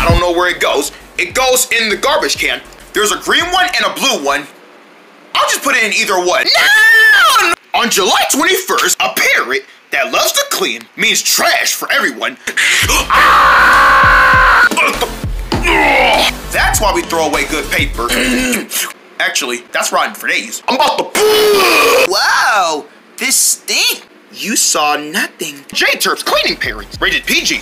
I don't know where it goes. It goes in the garbage can. There's a green one and a blue one. I'll just put it in either one. No! On July 21st, a parrot that loves to clean means trash for everyone. Ah! That's why we throw away good paper. Actually, that's rotten for days. I'm about to. Wow, this stink. You saw nothing. J-Terps Cleaning Parrots. Rated PG.